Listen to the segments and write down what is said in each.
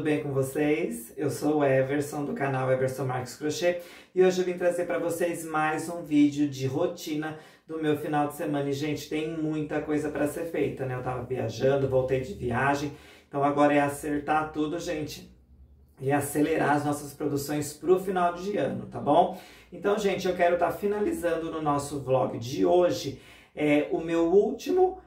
tudo bem com vocês? Eu sou o Everson, do canal Everson Marques Crochê, e hoje eu vim trazer para vocês mais um vídeo de rotina do meu final de semana. E, gente, tem muita coisa para ser feita, né? Eu tava viajando, voltei de viagem, então agora é acertar tudo, gente, e acelerar as nossas produções pro final de ano, tá bom? Então, gente, eu quero estar tá finalizando no nosso vlog de hoje é, o meu último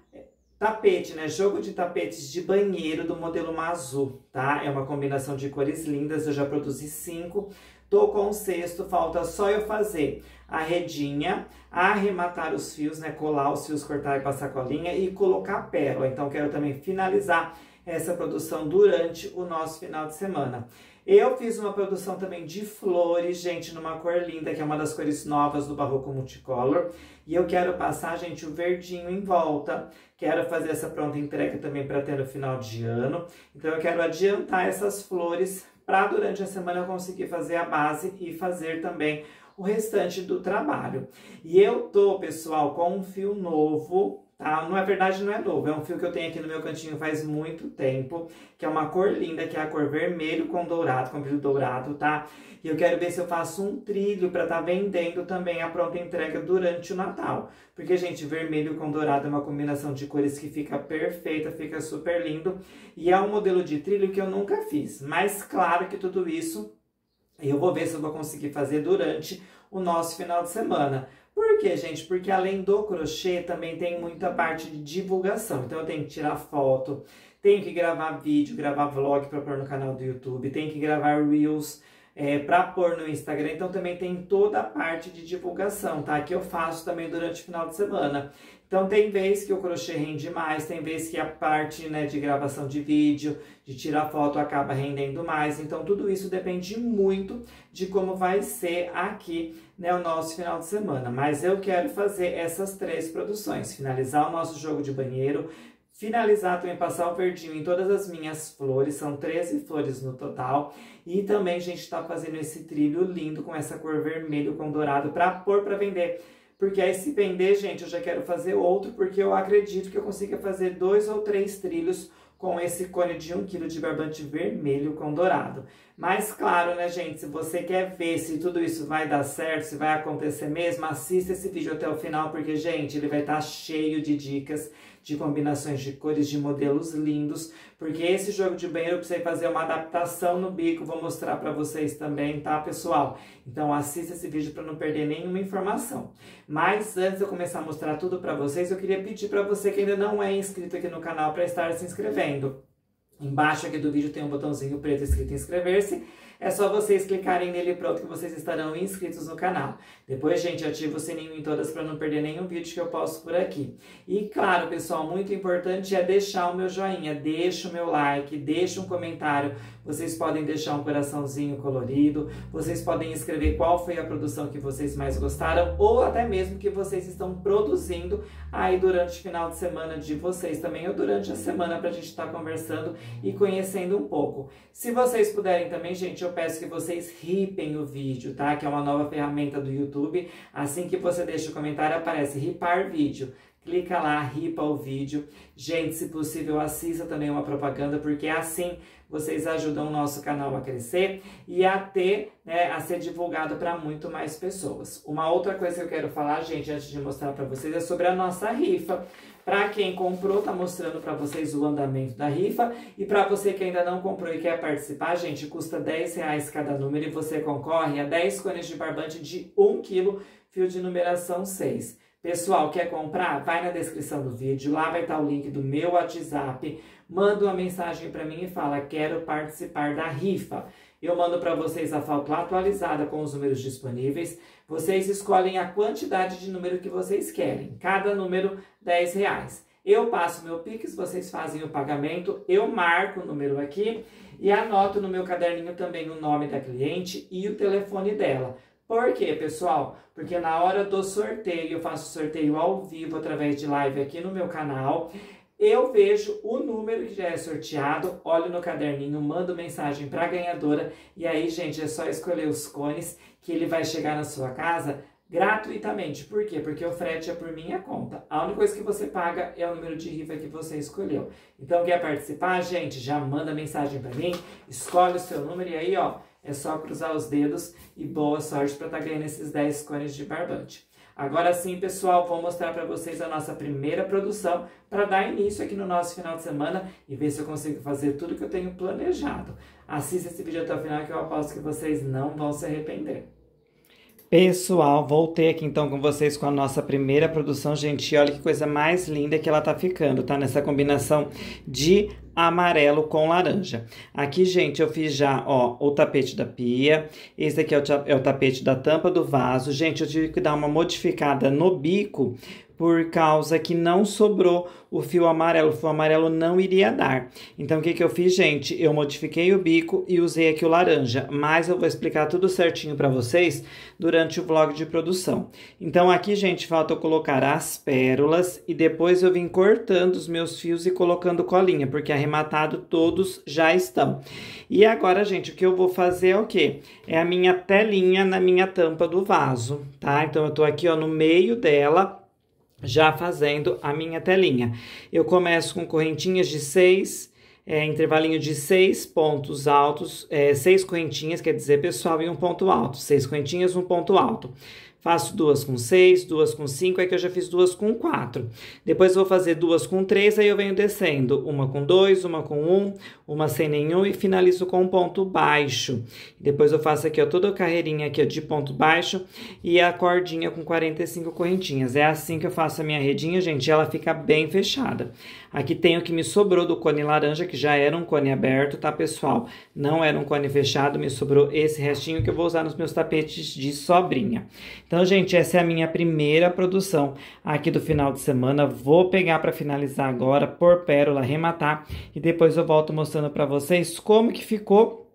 Tapete, né? Jogo de tapetes de banheiro do modelo Mazu, tá? É uma combinação de cores lindas, eu já produzi cinco. Tô com o sexto, falta só eu fazer a redinha, arrematar os fios, né? Colar os fios, cortar e passar colinha e colocar pérola. Então, quero também finalizar essa produção durante o nosso final de semana. Eu fiz uma produção também de flores, gente, numa cor linda, que é uma das cores novas do Barroco Multicolor. E eu quero passar, gente, o verdinho em volta. Quero fazer essa pronta entrega também para ter no final de ano. Então, eu quero adiantar essas flores para durante a semana eu conseguir fazer a base e fazer também o restante do trabalho. E eu tô, pessoal, com um fio novo tá? Não é verdade, não é novo. É um fio que eu tenho aqui no meu cantinho faz muito tempo, que é uma cor linda, que é a cor vermelho com dourado, com brilho dourado, tá? E eu quero ver se eu faço um trilho para tá vendendo também a pronta entrega durante o Natal. Porque, gente, vermelho com dourado é uma combinação de cores que fica perfeita, fica super lindo. E é um modelo de trilho que eu nunca fiz. Mas, claro que tudo isso eu vou ver se eu vou conseguir fazer durante o nosso final de semana. Por quê, gente? Porque além do crochê, também tem muita parte de divulgação. Então, eu tenho que tirar foto, tenho que gravar vídeo, gravar vlog para pôr no canal do YouTube, tenho que gravar Reels é, para pôr no Instagram. Então, também tem toda a parte de divulgação, tá? Que eu faço também durante o final de semana. Então tem vez que o crochê rende mais, tem vez que a parte né, de gravação de vídeo, de tirar foto acaba rendendo mais. Então tudo isso depende muito de como vai ser aqui né, o nosso final de semana. Mas eu quero fazer essas três produções, finalizar o nosso jogo de banheiro, finalizar também, passar o verdinho em todas as minhas flores, são 13 flores no total. E também, gente, tá fazendo esse trilho lindo com essa cor vermelho com dourado para pôr para vender porque aí se vender, gente, eu já quero fazer outro, porque eu acredito que eu consiga fazer dois ou três trilhos com esse cone de 1 kg de barbante vermelho com dourado. Mas claro, né, gente, se você quer ver se tudo isso vai dar certo, se vai acontecer mesmo, assista esse vídeo até o final, porque, gente, ele vai estar tá cheio de dicas, de combinações de cores, de modelos lindos, porque esse jogo de banheiro eu precisei fazer uma adaptação no bico, vou mostrar para vocês também, tá, pessoal? Então assista esse vídeo para não perder nenhuma informação. Mas antes de eu começar a mostrar tudo para vocês, eu queria pedir para você que ainda não é inscrito aqui no canal para estar se inscrevendo. Embaixo aqui do vídeo tem um botãozinho preto escrito inscrever-se. É só vocês clicarem nele pronto que vocês estarão inscritos no canal. Depois, gente, ativa o sininho em todas para não perder nenhum vídeo que eu posto por aqui. E claro, pessoal, muito importante é deixar o meu joinha, deixa o meu like, deixa um comentário. Vocês podem deixar um coraçãozinho colorido, vocês podem escrever qual foi a produção que vocês mais gostaram ou até mesmo que vocês estão produzindo aí durante o final de semana de vocês também ou durante a semana para a gente estar tá conversando e conhecendo um pouco. Se vocês puderem também, gente, eu peço que vocês ripem o vídeo, tá? Que é uma nova ferramenta do YouTube. Assim que você deixa o comentário, aparece ripar vídeo. Clica lá, ripa o vídeo. Gente, se possível, assista também uma propaganda, porque assim vocês ajudam o nosso canal a crescer e a ter, né, a ser divulgado para muito mais pessoas. Uma outra coisa que eu quero falar, gente, antes de mostrar para vocês, é sobre a nossa rifa. Para quem comprou, tá mostrando para vocês o andamento da rifa. E para você que ainda não comprou e quer participar, gente, custa 10 reais cada número e você concorre a 10 cones de barbante de 1 kg, fio de numeração 6. Pessoal, quer comprar? Vai na descrição do vídeo, lá vai estar o link do meu WhatsApp. Manda uma mensagem para mim e fala: quero participar da rifa. Eu mando para vocês a foto atualizada com os números disponíveis. Vocês escolhem a quantidade de número que vocês querem. Cada número, 10 reais. Eu passo meu Pix, vocês fazem o pagamento, eu marco o número aqui e anoto no meu caderninho também o nome da cliente e o telefone dela. Por quê, pessoal? Porque na hora do sorteio, eu faço sorteio ao vivo através de live aqui no meu canal. Eu vejo o número que já é sorteado, olho no caderninho, mando mensagem para a ganhadora e aí, gente, é só escolher os cones que ele vai chegar na sua casa gratuitamente. Por quê? Porque o frete é por minha conta. A única coisa que você paga é o número de rifa que você escolheu. Então, quer participar, gente? Já manda mensagem para mim, escolhe o seu número e aí, ó, é só cruzar os dedos e boa sorte para estar tá ganhando esses 10 cones de barbante. Agora sim, pessoal, vou mostrar para vocês a nossa primeira produção para dar início aqui no nosso final de semana e ver se eu consigo fazer tudo que eu tenho planejado. Assista esse vídeo até o final que eu aposto que vocês não vão se arrepender. Pessoal, voltei aqui então com vocês com a nossa primeira produção, gente. Olha que coisa mais linda que ela tá ficando, tá? Nessa combinação de amarelo com laranja. Aqui, gente, eu fiz já, ó, o tapete da pia. Esse aqui é o, é o tapete da tampa do vaso. Gente, eu tive que dar uma modificada no bico, por causa que não sobrou o fio amarelo, o fio amarelo não iria dar. Então, o que, que eu fiz, gente? Eu modifiquei o bico e usei aqui o laranja, mas eu vou explicar tudo certinho para vocês durante o vlog de produção. Então, aqui, gente, falta eu colocar as pérolas e depois eu vim cortando os meus fios e colocando colinha, porque arrematado todos já estão. E agora, gente, o que eu vou fazer é o quê? É a minha telinha na minha tampa do vaso, tá? Então, eu tô aqui, ó, no meio dela, já fazendo a minha telinha. Eu começo com correntinhas de seis, é, intervalinho de seis pontos altos, é, seis correntinhas, quer dizer, pessoal, e um ponto alto. Seis correntinhas, um ponto alto. Faço duas com seis, duas com cinco, é que eu já fiz duas com quatro. Depois vou fazer duas com três, aí eu venho descendo. Uma com dois, uma com um, uma sem nenhum e finalizo com um ponto baixo. Depois eu faço aqui, ó, toda a carreirinha aqui ó, de ponto baixo e a cordinha com 45 correntinhas. É assim que eu faço a minha redinha, gente, ela fica bem fechada. Aqui tem o que me sobrou do cone laranja, que já era um cone aberto, tá, pessoal? Não era um cone fechado, me sobrou esse restinho que eu vou usar nos meus tapetes de sobrinha. Então, gente, essa é a minha primeira produção aqui do final de semana. Vou pegar para finalizar agora, por pérola, arrematar, e depois eu volto mostrando para vocês como que ficou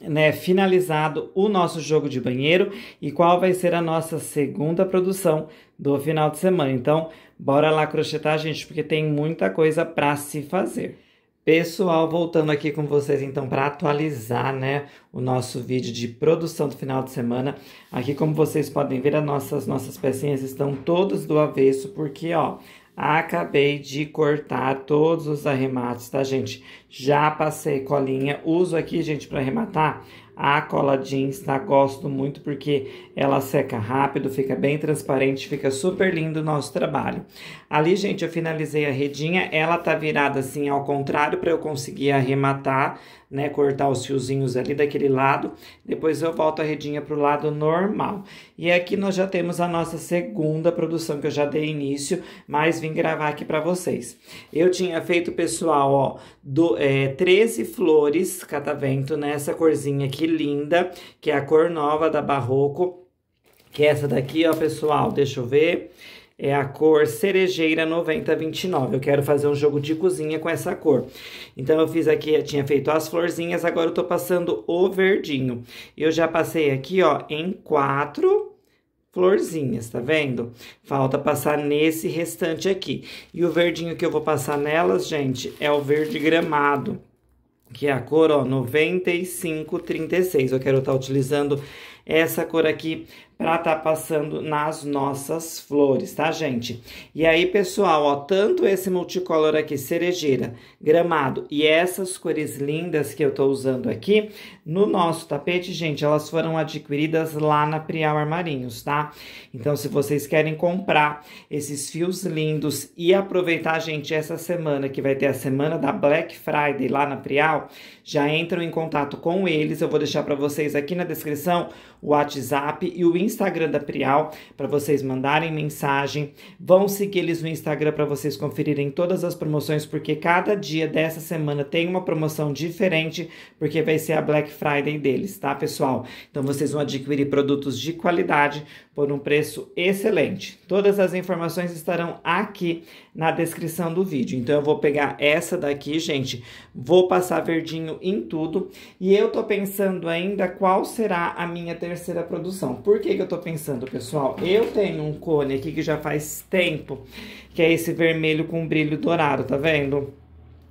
né, finalizado o nosso jogo de banheiro e qual vai ser a nossa segunda produção do final de semana. Então, bora lá crochetar, gente, porque tem muita coisa para se fazer. Pessoal, voltando aqui com vocês então para atualizar, né, o nosso vídeo de produção do final de semana. Aqui, como vocês podem ver, as nossas nossas pecinhas estão todas do avesso, porque, ó, acabei de cortar todos os arremates, tá, gente? Já passei colinha, uso aqui, gente, para arrematar a cola jeans, tá? Gosto muito porque ela seca rápido, fica bem transparente, fica super lindo o nosso trabalho. Ali, gente, eu finalizei a redinha, ela tá virada assim ao contrário para eu conseguir arrematar, né? Cortar os fiozinhos ali daquele lado. Depois eu volto a redinha pro lado normal. E aqui nós já temos a nossa segunda produção que eu já dei início, mas vim gravar aqui para vocês. Eu tinha feito, pessoal, ó, do, é, 13 flores catavento nessa corzinha aqui linda, que é a cor nova da Barroco. Que é essa daqui, ó, pessoal, deixa eu ver é a cor cerejeira 9029. Eu quero fazer um jogo de cozinha com essa cor. Então, eu fiz aqui, eu tinha feito as florzinhas, agora eu tô passando o verdinho. Eu já passei aqui, ó, em quatro florzinhas, tá vendo? Falta passar nesse restante aqui. E o verdinho que eu vou passar nelas, gente, é o verde gramado que é a cor, ó, 9536. Eu quero estar tá utilizando essa cor aqui para tá passando nas nossas flores, tá, gente? E aí, pessoal, ó, tanto esse multicolor aqui, cerejeira, gramado, e essas cores lindas que eu tô usando aqui, no nosso tapete, gente, elas foram adquiridas lá na Prial Armarinhos, tá? Então, se vocês querem comprar esses fios lindos e aproveitar, gente, essa semana, que vai ter a semana da Black Friday lá na Prial, já entram em contato com eles, eu vou deixar para vocês aqui na descrição o WhatsApp e o Instagram da Prial para vocês mandarem mensagem. Vão seguir eles no Instagram para vocês conferirem todas as promoções, porque cada dia dessa semana tem uma promoção diferente, porque vai ser a Black Friday deles, tá, pessoal? Então vocês vão adquirir produtos de qualidade por um preço excelente. Todas as informações estarão aqui na descrição do vídeo. Então eu vou pegar essa daqui, gente, vou passar verdinho em tudo e eu tô pensando ainda qual será a minha terceira produção. Por que que eu tô pensando, pessoal? Eu tenho um cone aqui que já faz tempo, que é esse vermelho com brilho dourado, tá vendo?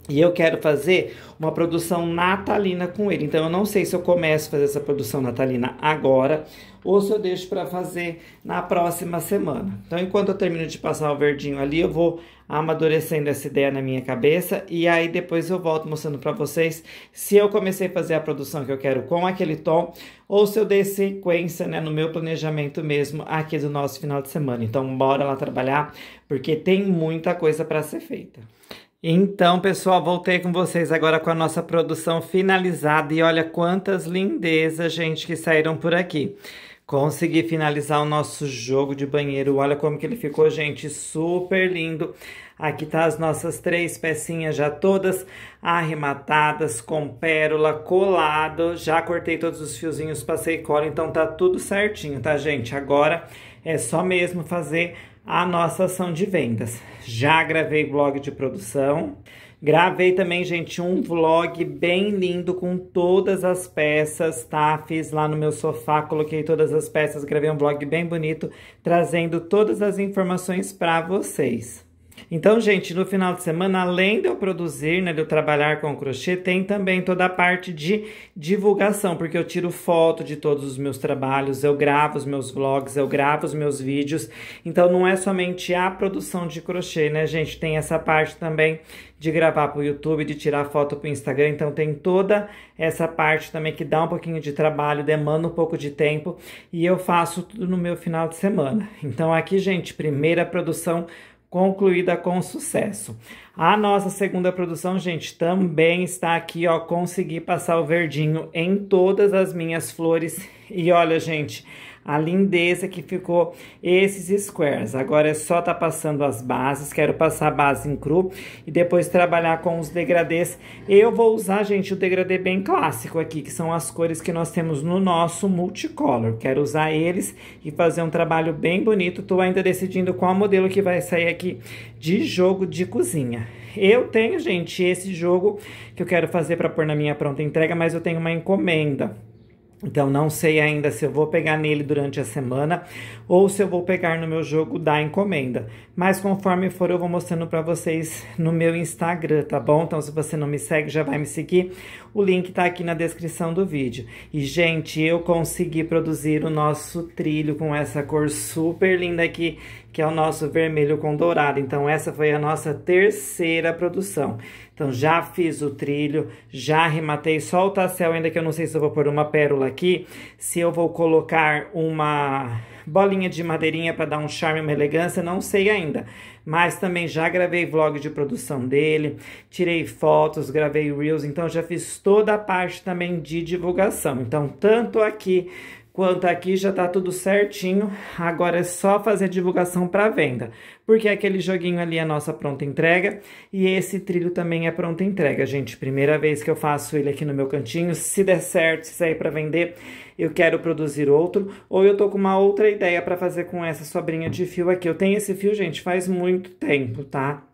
E eu quero fazer uma produção natalina com ele. Então eu não sei se eu começo a fazer essa produção natalina agora ou se eu deixo para fazer na próxima semana. Então enquanto eu termino de passar o verdinho ali, eu vou amadurecendo essa ideia na minha cabeça e aí depois eu volto mostrando para vocês se eu comecei a fazer a produção que eu quero com aquele tom ou se eu dei sequência, né, no meu planejamento mesmo aqui do nosso final de semana. Então bora lá trabalhar, porque tem muita coisa para ser feita. Então, pessoal, voltei com vocês agora com a nossa produção finalizada e olha quantas lindezas, gente, que saíram por aqui. Consegui finalizar o nosso jogo de banheiro. Olha como que ele ficou, gente, super lindo. Aqui tá as nossas três pecinhas já todas arrematadas, com pérola, colado. Já cortei todos os fiozinhos, passei cola, então tá tudo certinho, tá, gente? Agora é só mesmo fazer a nossa ação de vendas. Já gravei blog de produção. Gravei também, gente, um vlog bem lindo com todas as peças, tá? Fiz lá no meu sofá, coloquei todas as peças, gravei um vlog bem bonito, trazendo todas as informações para vocês. Então, gente, no final de semana, além de eu produzir, né, de eu trabalhar com crochê, tem também toda a parte de divulgação, porque eu tiro foto de todos os meus trabalhos, eu gravo os meus vlogs, eu gravo os meus vídeos. Então, não é somente a produção de crochê, né, gente? Tem essa parte também de gravar para o YouTube, de tirar foto para o Instagram. Então, tem toda essa parte também que dá um pouquinho de trabalho, demanda um pouco de tempo e eu faço tudo no meu final de semana. Então, aqui, gente, primeira produção concluída com sucesso. A nossa segunda produção, gente, também está aqui, ó, consegui passar o verdinho em todas as minhas flores. E olha, gente, a lindeza que ficou esses squares. Agora é só tá passando as bases, quero passar a base em cru e depois trabalhar com os degradês. Eu vou usar, gente, o degradê bem clássico aqui, que são as cores que nós temos no nosso multicolor. Quero usar eles e fazer um trabalho bem bonito. Tô ainda decidindo qual modelo que vai sair aqui de jogo de cozinha. Eu tenho, gente, esse jogo que eu quero fazer para pôr na minha pronta entrega, mas eu tenho uma encomenda. Então não sei ainda se eu vou pegar nele durante a semana ou se eu vou pegar no meu jogo da encomenda. Mas conforme for eu vou mostrando para vocês no meu Instagram, tá bom? Então se você não me segue já vai me seguir. O link tá aqui na descrição do vídeo. E gente, eu consegui produzir o nosso trilho com essa cor super linda aqui, que é o nosso vermelho com dourado. Então essa foi a nossa terceira produção. Então, já fiz o trilho, já arrematei só o tassel, ainda que eu não sei se eu vou pôr uma pérola aqui, se eu vou colocar uma bolinha de madeirinha para dar um charme, uma elegância, não sei ainda. Mas também já gravei vlog de produção dele, tirei fotos, gravei reels, então já fiz toda a parte também de divulgação. Então, tanto aqui Quanto aqui já tá tudo certinho, agora é só fazer divulgação para venda. Porque aquele joguinho ali é nossa pronta entrega e esse trilho também é pronta entrega, gente. Primeira vez que eu faço ele aqui no meu cantinho, se der certo, se sair para vender, eu quero produzir outro ou eu tô com uma outra ideia para fazer com essa sobrinha de fio aqui. Eu tenho esse fio, gente, faz muito tempo, tá?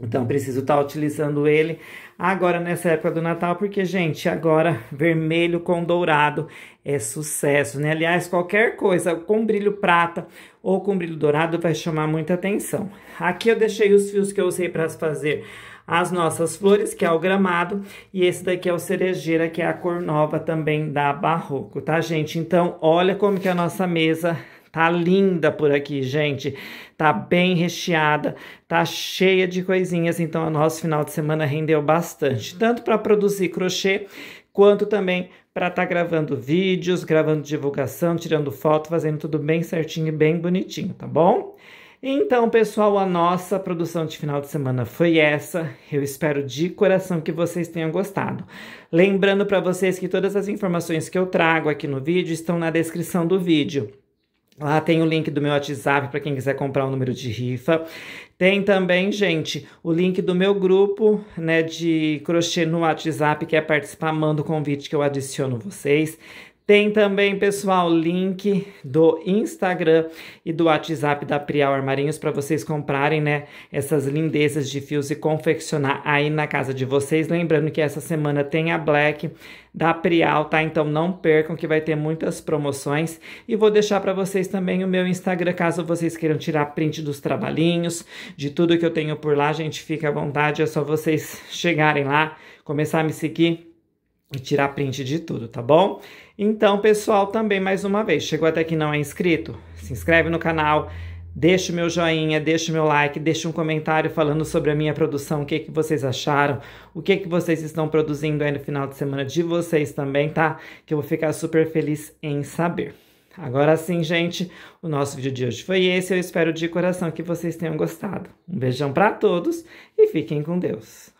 Então, preciso estar tá utilizando ele agora nessa época do Natal, porque, gente, agora vermelho com dourado é sucesso, né? Aliás, qualquer coisa com brilho prata ou com brilho dourado vai chamar muita atenção. Aqui eu deixei os fios que eu usei para fazer as nossas flores, que é o gramado, e esse daqui é o cerejeira, que é a cor nova também da Barroco, tá, gente? Então, olha como que a nossa mesa Tá linda por aqui, gente. Tá bem recheada, tá cheia de coisinhas. Então, o nosso final de semana rendeu bastante, tanto para produzir crochê, quanto também para estar tá gravando vídeos, gravando divulgação, tirando foto, fazendo tudo bem certinho e bem bonitinho, tá bom? Então, pessoal, a nossa produção de final de semana foi essa. Eu espero de coração que vocês tenham gostado. Lembrando para vocês que todas as informações que eu trago aqui no vídeo estão na descrição do vídeo. Lá tem o link do meu WhatsApp para quem quiser comprar o um número de rifa. Tem também, gente, o link do meu grupo, né, de crochê no WhatsApp, que é participar, manda o convite que eu adiciono vocês. Tem também, pessoal, link do Instagram e do WhatsApp da Prial Armarinhos para vocês comprarem, né, essas lindezas de fios e confeccionar aí na casa de vocês. Lembrando que essa semana tem a Black da Prial, tá? Então não percam que vai ter muitas promoções e vou deixar para vocês também o meu Instagram caso vocês queiram tirar print dos trabalhinhos, de tudo que eu tenho por lá, gente, fica à vontade, é só vocês chegarem lá, começar a me seguir e tirar print de tudo, tá bom? Então, pessoal, também mais uma vez, chegou até aqui não é inscrito? Se inscreve no canal, deixa o meu joinha, deixa o meu like, deixa um comentário falando sobre a minha produção, o que, que vocês acharam, o que, que vocês estão produzindo aí no final de semana de vocês também, tá? Que eu vou ficar super feliz em saber. Agora sim, gente, o nosso vídeo de hoje foi esse. Eu espero de coração que vocês tenham gostado. Um beijão para todos e fiquem com Deus.